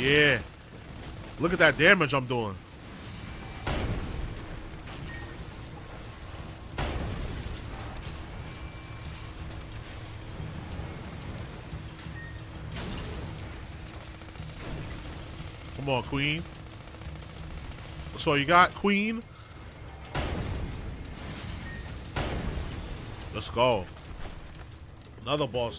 Yeah. Look at that damage I'm doing. Come on, Queen. That's all you got, Queen? Let's go. Another boss